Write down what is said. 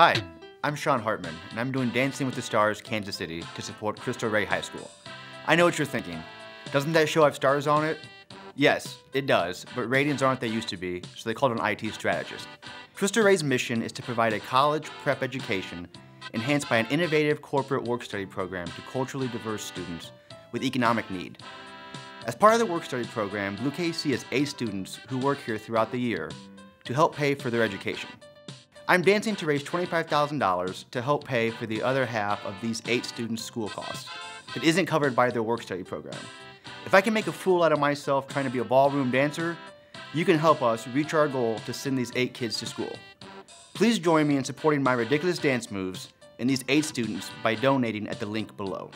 Hi, I'm Shawn Hartman, and I'm doing Dancing with the Stars Kansas City to support Cristo Rey High School. I know what you're thinking. Doesn't that show have stars on it? Yes, it does, but ratings aren't they used to be, so they called an IT strategist. Cristo Rey's mission is to provide a college prep education enhanced by an innovative corporate work-study program to culturally diverse students with economic need. As part of the work-study program, Blue KC has eight students who work here throughout the year to help pay for their education. I'm dancing to raise $25,000 to help pay for the other half of these eight students' school costs that isn't covered by their work-study program. If I can make a fool out of myself trying to be a ballroom dancer, you can help us reach our goal to send these eight kids to school. Please join me in supporting my ridiculous dance moves and these eight students by donating at the link below.